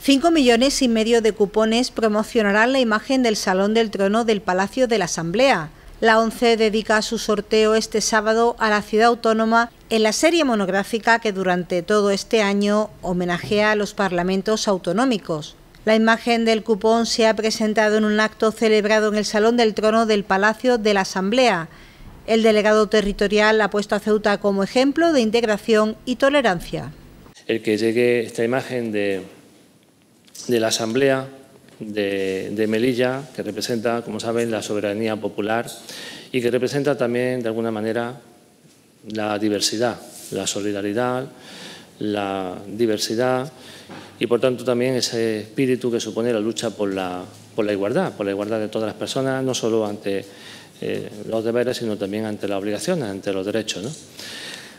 Cinco millones y medio de cupones promocionarán la imagen del Salón del Trono del Palacio de la Asamblea. La ONCE dedica su sorteo este sábado a la ciudad autónoma en la serie monográfica que durante todo este año homenajea a los parlamentos autonómicos. La imagen del cupón se ha presentado en un acto celebrado en el Salón del Trono del Palacio de la Asamblea. El delegado territorial ha puesto a Ceuta como ejemplo de integración y tolerancia. El que llegue esta imagen de de la Asamblea de, Melilla, que representa, como saben, la soberanía popular y que representa también, de alguna manera, la diversidad, la solidaridad, la diversidad y, por tanto, también ese espíritu que supone la lucha por la, por la igualdad, por la igualdad de todas las personas, no solo ante eh, los deberes, sino también ante las obligaciones, ante los derechos. ¿no?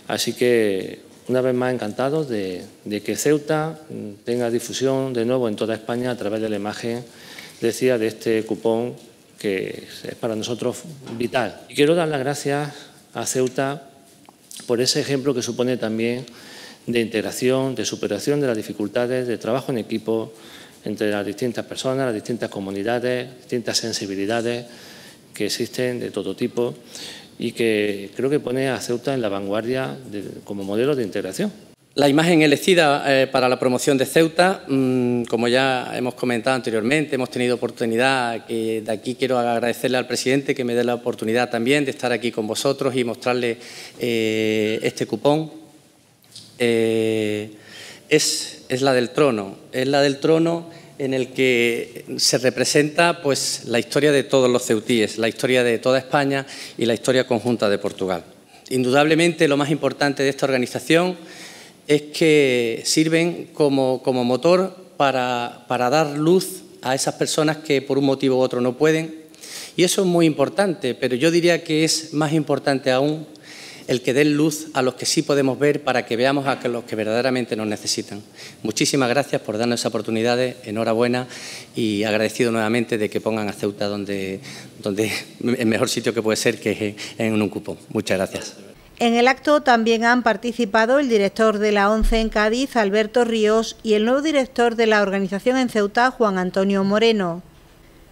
Así que una vez más encantados de, que Ceuta tenga difusión de nuevo en toda España a través de la imagen, decía, de este cupón que es para nosotros vital. Y quiero dar las gracias a Ceuta por ese ejemplo que supone también de integración, de superación de las dificultades, de trabajo en equipo entre las distintas personas, las distintas comunidades, distintas sensibilidades que existen de todo tipo y que creo que pone a Ceuta en la vanguardia como modelo de integración. La imagen elegida eh, para la promoción de Ceuta, mm, como ya hemos comentado anteriormente, hemos tenido oportunidad, que de aquí quiero agradecerle al presidente que me dé la oportunidad también de estar aquí con vosotros y mostrarle eh, este cupón. Eh, es, es la del trono, es la del trono en el que se representa pues, la historia de todos los ceutíes, la historia de toda España y la historia conjunta de Portugal. Indudablemente lo más importante de esta organización es que sirven como, motor para, para dar luz a esas personas que por un motivo u otro no pueden. Y eso es muy importante, pero yo diría que es más importante aún el que den luz a los que sí podemos ver para que veamos a los que verdaderamente nos necesitan. Muchísimas gracias por darnos esa oportunidad, enhorabuena y agradecido nuevamente de que pongan a Ceuta donde, donde el mejor sitio que puede ser, que es en un cupo. Muchas gracias. En el acto también han participado el director de la ONCE en Cádiz, Alberto Ríos, y el nuevo director de la organización en Ceuta, Juan Antonio Moreno.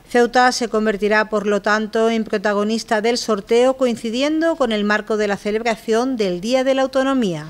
Ceuta se convertirá, por lo tanto, en protagonista del sorteo coincidiendo con el marco de la celebración del Día de la Autonomía.